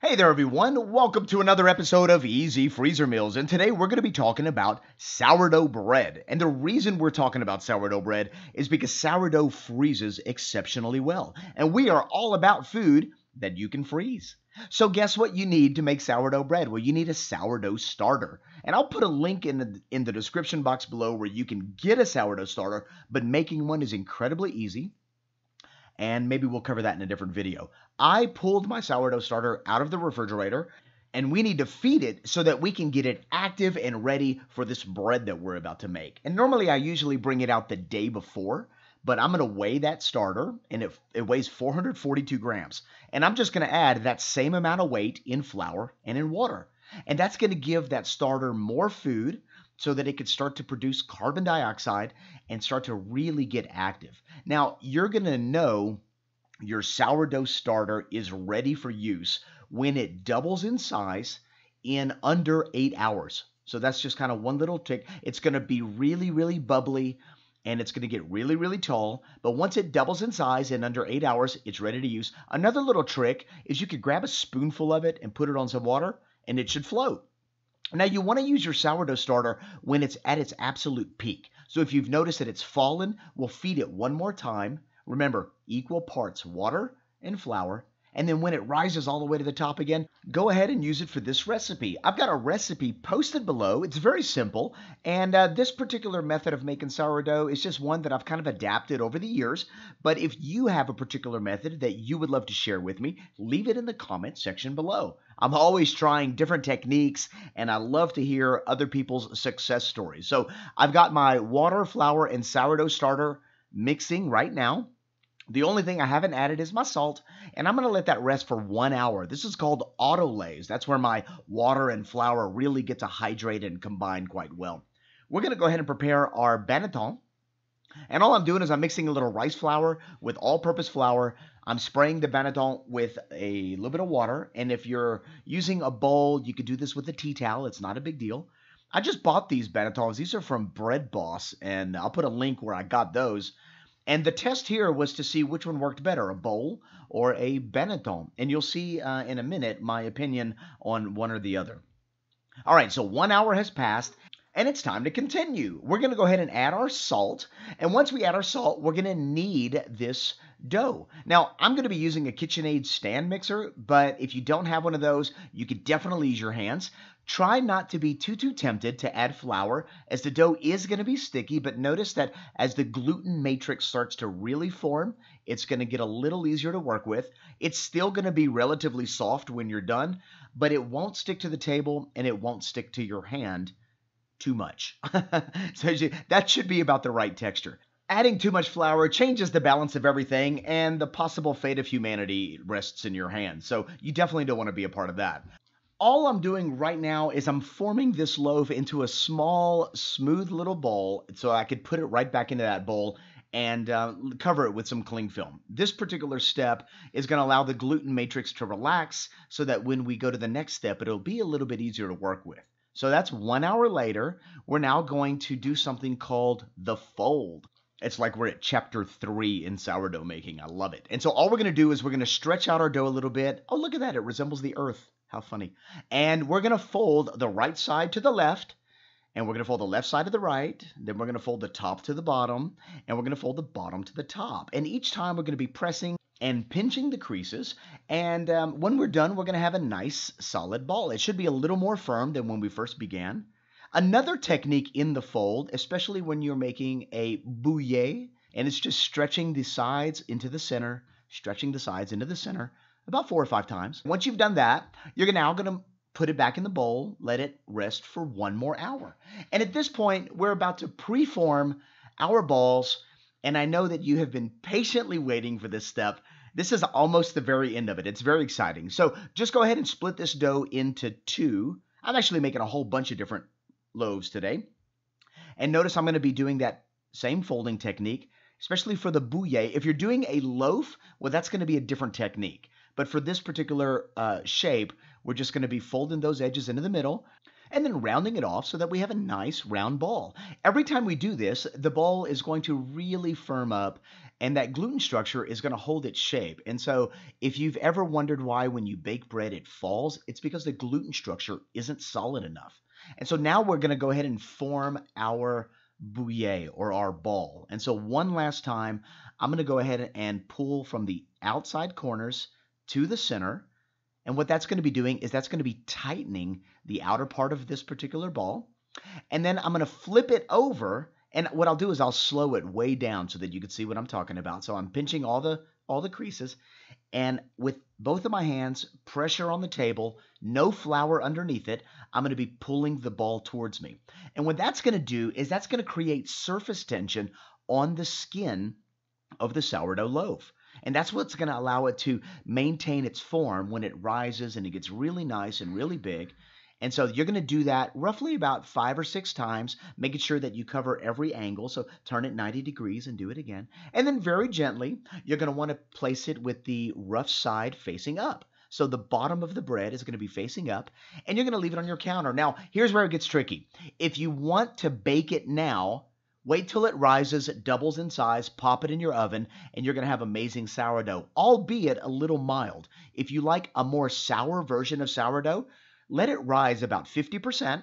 Hey there, everyone. Welcome to another episode of Easy Freezer Meals. And today we're going to be talking about sourdough bread. And the reason we're talking about sourdough bread is because sourdough freezes exceptionally well. And we are all about food that you can freeze. So, guess what you need to make sourdough bread? Well, you need a sourdough starter. And I'll put a link in the, in the description box below where you can get a sourdough starter, but making one is incredibly easy and maybe we'll cover that in a different video. I pulled my sourdough starter out of the refrigerator and we need to feed it so that we can get it active and ready for this bread that we're about to make. And normally I usually bring it out the day before, but I'm going to weigh that starter and it, it weighs 442 grams. And I'm just going to add that same amount of weight in flour and in water. And that's going to give that starter more food so that it could start to produce carbon dioxide and start to really get active. Now, you're going to know your sourdough starter is ready for use when it doubles in size in under eight hours. So that's just kind of one little trick. It's going to be really, really bubbly and it's going to get really, really tall. But once it doubles in size in under eight hours, it's ready to use. Another little trick is you could grab a spoonful of it and put it on some water and it should float. Now you want to use your sourdough starter when it's at its absolute peak. So if you've noticed that it's fallen, we'll feed it one more time. Remember, equal parts water and flour. And then when it rises all the way to the top again, go ahead and use it for this recipe. I've got a recipe posted below. It's very simple. And uh, this particular method of making sourdough is just one that I've kind of adapted over the years. But if you have a particular method that you would love to share with me, leave it in the comment section below. I'm always trying different techniques and I love to hear other people's success stories. So I've got my water, flour, and sourdough starter mixing right now. The only thing I haven't added is my salt, and I'm to let that rest for one hour. This is called autolyse. That's where my water and flour really get to hydrate and combine quite well. We're to go ahead and prepare our banneton. And all I'm doing is I'm mixing a little rice flour with all-purpose flour. I'm spraying the banneton with a little bit of water. And if you're using a bowl, you could do this with a tea towel. It's not a big deal. I just bought these bannetons. These are from Bread Boss, and I'll put a link where I got those. And the test here was to see which one worked better, a bowl or a banneton. And you'll see uh, in a minute my opinion on one or the other. All right, so one hour has passed, and it's time to continue. We're going to go ahead and add our salt. And once we add our salt, we're going to knead this dough. Now, I'm going to be using a KitchenAid stand mixer, but if you don't have one of those, you could definitely use your hands. Try not to be too, too tempted to add flour as the dough is going to be sticky, but notice that as the gluten matrix starts to really form, it's going to get a little easier to work with. It's still going to be relatively soft when you're done, but it won't stick to the table and it won't stick to your hand too much. so that should be about the right texture. Adding too much flour changes the balance of everything, and the possible fate of humanity rests in your hands. So you definitely don't want to be a part of that all I'm doing right now is I'm forming this loaf into a small, smooth little bowl so I could put it right back into that bowl and uh, cover it with some cling film. This particular step is going to allow the gluten matrix to relax so that when we go to the next step, it'll be a little bit easier to work with. So that's one hour later. We're now going to do something called the fold. It's like we're at chapter three in sourdough making. I love it. And so all we're going to do is we're going to stretch out our dough a little bit. Oh, look at that. It resembles the earth. How funny. And we're going to fold the right side to the left, and we're going to fold the left side to the right. Then we're going to fold the top to the bottom, and we're going to fold the bottom to the top. And each time we're going to be pressing and pinching the creases. And um, when we're done, we're going to have a nice solid ball. It should be a little more firm than when we first began. Another technique in the fold, especially when you're making a boule, and it's just stretching the sides into the center, stretching the sides into the center, about four or five times. Once you've done that, you're now going to put it back in the bowl, let it rest for one more hour. And at this point, we're about to preform our balls. And I know that you have been patiently waiting for this step. This is almost the very end of it. It's very exciting. So just go ahead and split this dough into two. I'm actually making a whole bunch of different loaves today. And notice I'm going to be doing that same folding technique, especially for the boule. If you're doing a loaf, well, that's going to be a different technique. But for this particular uh, shape, we're just going to be folding those edges into the middle and then rounding it off so that we have a nice round ball. Every time we do this, the ball is going to really firm up and that gluten structure is going to hold its shape. And so, if you've ever wondered why when you bake bread it falls, it's because the gluten structure isn't solid enough. And so now we're going to go ahead and form our boule or our ball. And so one last time, I'm going to go ahead and pull from the outside corners to the center. And what that's going to be doing is that's going to be tightening the outer part of this particular ball. And then I'm going to flip it over. And what I'll do is I'll slow it way down so that you can see what I'm talking about. So I'm pinching all the all the creases and with both of my hands, pressure on the table, no flour underneath it, I'm going to be pulling the ball towards me. And what that's going to do is that's going to create surface tension on the skin of the sourdough loaf. And that's what's going to allow it to maintain its form when it rises and it gets really nice and really big. And so you're going to do that roughly about five or six times, making sure that you cover every angle. So turn it 90 degrees and do it again. And then very gently, you're going to want to place it with the rough side facing up. So the bottom of the bread is going to be facing up, and you're going to leave it on your counter. Now, here's where it gets tricky. If you want to bake it now, Wait till it rises, doubles in size, pop it in your oven, and you're going to have amazing sourdough, albeit a little mild. If you like a more sour version of sourdough, let it rise about 50%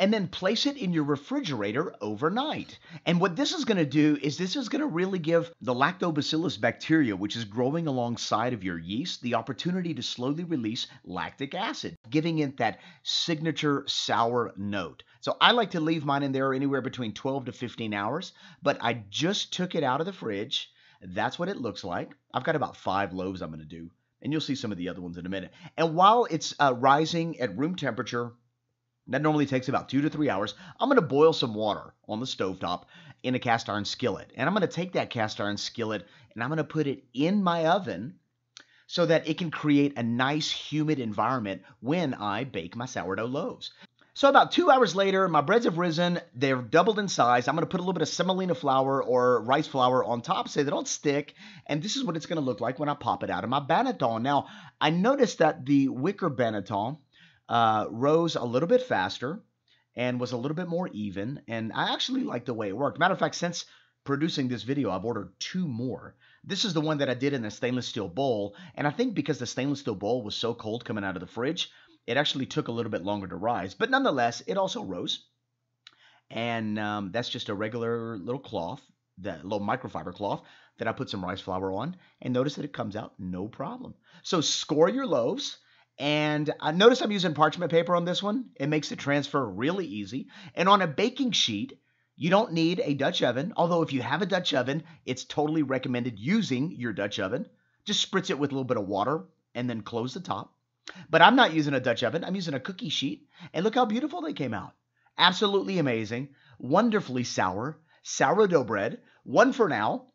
and then place it in your refrigerator overnight. And what this is going to do is this is going to really give the lactobacillus bacteria, which is growing alongside of your yeast, the opportunity to slowly release lactic acid, giving it that signature sour note. So I like to leave mine in there anywhere between 12 to 15 hours, but I just took it out of the fridge. That's what it looks like. I've got about five loaves I'm going to do and you'll see some of the other ones in a minute. And while it's uh, rising at room temperature, that normally takes about two to three hours. I'm going to boil some water on the stovetop in a cast iron skillet. And I'm going to take that cast iron skillet and I'm going to put it in my oven so that it can create a nice humid environment when I bake my sourdough loaves. So about two hours later, my breads have risen. They're doubled in size. I'm going to put a little bit of semolina flour or rice flour on top so they don't stick. And this is what it's going to look like when I pop it out of my banneton. Now, I noticed that the wicker banneton uh, rose a little bit faster and was a little bit more even. And I actually like the way it worked. Matter of fact, since producing this video, I've ordered two more. This is the one that I did in a stainless steel bowl. And I think because the stainless steel bowl was so cold coming out of the fridge, it actually took a little bit longer to rise, but nonetheless, it also rose. And um, that's just a regular little cloth, that little microfiber cloth that I put some rice flour on. And notice that it comes out no problem. So score your loaves. And I notice I'm using parchment paper on this one. It makes the transfer really easy. And on a baking sheet, you don't need a Dutch oven. Although if you have a Dutch oven, it's totally recommended using your Dutch oven. Just spritz it with a little bit of water and then close the top. But I'm not using a Dutch oven. I'm using a cookie sheet. And look how beautiful they came out. Absolutely amazing. Wonderfully sour. Sourdough bread. One for now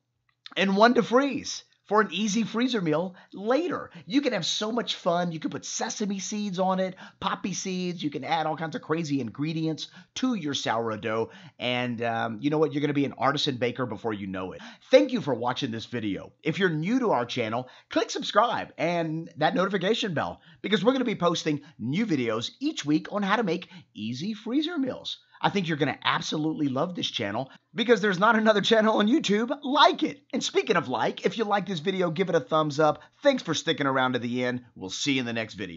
and one to freeze for an easy freezer meal later. You can have so much fun. You can put sesame seeds on it, poppy seeds. You can add all kinds of crazy ingredients to your sourdough. And um, you know what? You're going to be an artisan baker before you know it. Thank you for watching this video. If you're new to our channel, click subscribe and that notification bell because we're going to be posting new videos each week on how to make easy freezer meals. I think you're going to absolutely love this channel because there's not another channel on YouTube like it. And speaking of like, if you like this video, give it a thumbs up. Thanks for sticking around to the end. We'll see you in the next video.